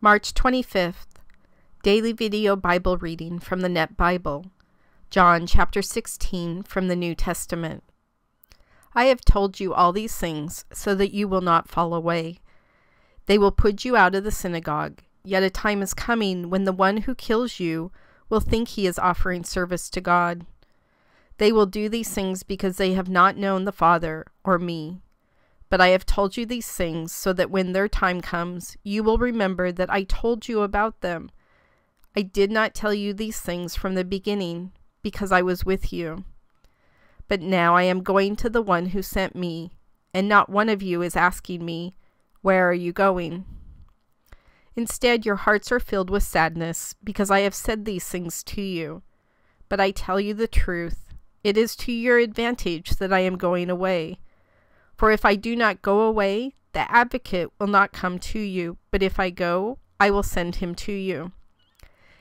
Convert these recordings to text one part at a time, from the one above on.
March 25th, Daily Video Bible Reading from the Net Bible, John chapter 16 from the New Testament. I have told you all these things so that you will not fall away. They will put you out of the synagogue, yet a time is coming when the one who kills you will think he is offering service to God. They will do these things because they have not known the Father or me. But I have told you these things so that when their time comes, you will remember that I told you about them. I did not tell you these things from the beginning because I was with you. But now I am going to the one who sent me, and not one of you is asking me, Where are you going? Instead, your hearts are filled with sadness because I have said these things to you. But I tell you the truth, it is to your advantage that I am going away. For if I do not go away, the advocate will not come to you, but if I go, I will send him to you.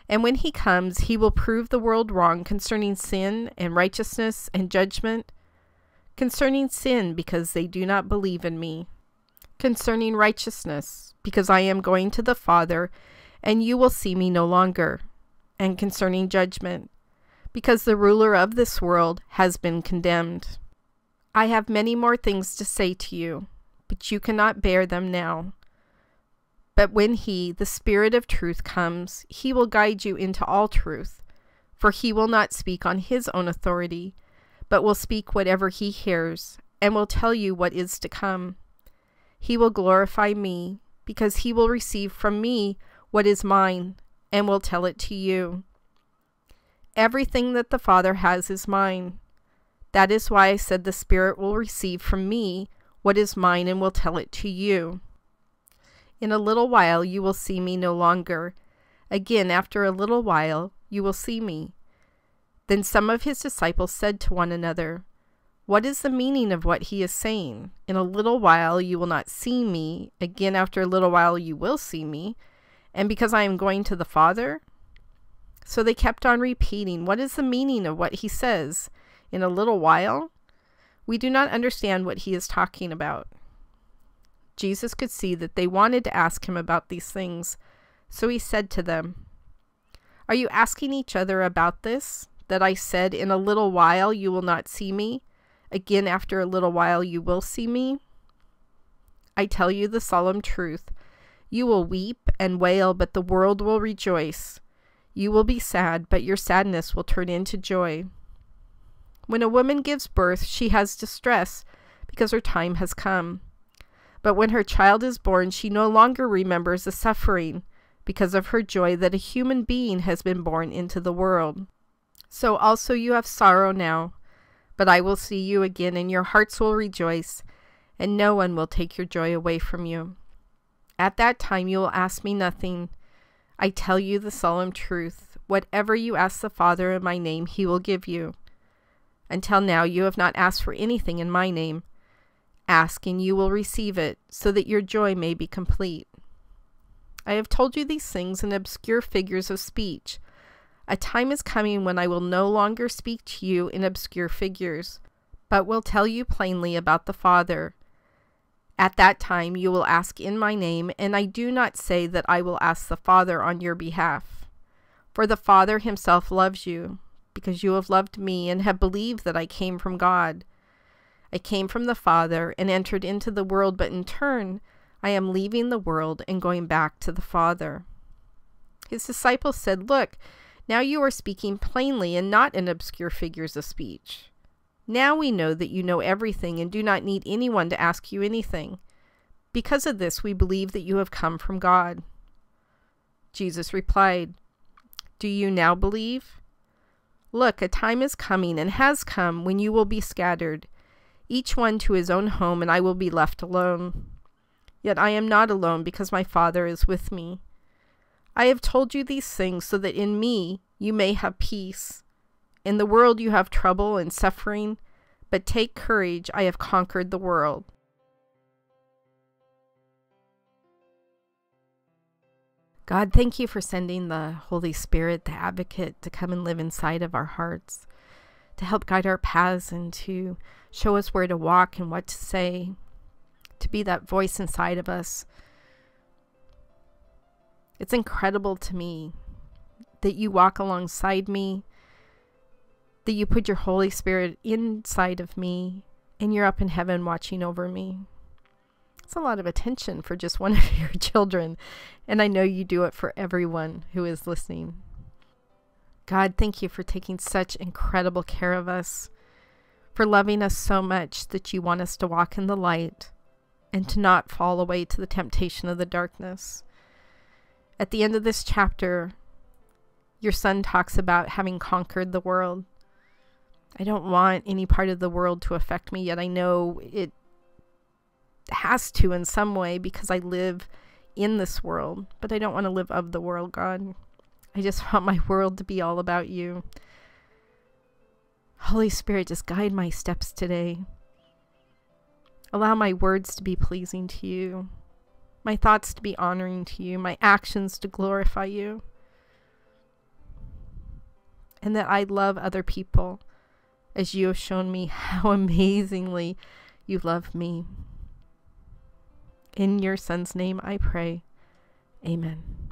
And when he comes, he will prove the world wrong concerning sin and righteousness and judgment. Concerning sin, because they do not believe in me. Concerning righteousness, because I am going to the Father, and you will see me no longer. And concerning judgment, because the ruler of this world has been condemned. I have many more things to say to you, but you cannot bear them now. But when he, the Spirit of truth, comes, he will guide you into all truth. For he will not speak on his own authority, but will speak whatever he hears, and will tell you what is to come. He will glorify me, because he will receive from me what is mine, and will tell it to you. Everything that the Father has is mine. That is why I said the Spirit will receive from me what is mine and will tell it to you. In a little while you will see me no longer. Again, after a little while, you will see me. Then some of his disciples said to one another, What is the meaning of what he is saying? In a little while you will not see me. Again, after a little while you will see me. And because I am going to the Father? So they kept on repeating, What is the meaning of what he says? In a little while, we do not understand what he is talking about. Jesus could see that they wanted to ask him about these things, so he said to them, Are you asking each other about this? That I said, In a little while you will not see me, again after a little while you will see me? I tell you the solemn truth. You will weep and wail, but the world will rejoice. You will be sad, but your sadness will turn into joy. When a woman gives birth, she has distress because her time has come. But when her child is born, she no longer remembers the suffering because of her joy that a human being has been born into the world. So also you have sorrow now, but I will see you again, and your hearts will rejoice, and no one will take your joy away from you. At that time you will ask me nothing. I tell you the solemn truth. Whatever you ask the Father in my name, he will give you. Until now you have not asked for anything in my name. Ask, and you will receive it, so that your joy may be complete. I have told you these things in obscure figures of speech. A time is coming when I will no longer speak to you in obscure figures, but will tell you plainly about the Father. At that time you will ask in my name, and I do not say that I will ask the Father on your behalf. For the Father himself loves you, because you have loved me and have believed that I came from God. I came from the Father and entered into the world, but in turn I am leaving the world and going back to the Father. His disciples said, Look, now you are speaking plainly and not in obscure figures of speech. Now we know that you know everything and do not need anyone to ask you anything. Because of this, we believe that you have come from God. Jesus replied, Do you now believe? Look, a time is coming and has come when you will be scattered, each one to his own home, and I will be left alone. Yet I am not alone because my Father is with me. I have told you these things so that in me you may have peace. In the world you have trouble and suffering, but take courage, I have conquered the world. God, thank you for sending the Holy Spirit, the advocate, to come and live inside of our hearts, to help guide our paths and to show us where to walk and what to say, to be that voice inside of us. It's incredible to me that you walk alongside me, that you put your Holy Spirit inside of me, and you're up in heaven watching over me. It's a lot of attention for just one of your children, and I know you do it for everyone who is listening. God, thank you for taking such incredible care of us, for loving us so much that you want us to walk in the light and to not fall away to the temptation of the darkness. At the end of this chapter, your son talks about having conquered the world. I don't want any part of the world to affect me, yet I know it has to in some way because I live in this world, but I don't want to live of the world, God. I just want my world to be all about you. Holy Spirit, just guide my steps today. Allow my words to be pleasing to you, my thoughts to be honoring to you, my actions to glorify you, and that I love other people as you have shown me how amazingly you love me. In your Son's name I pray. Amen.